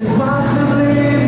Possibly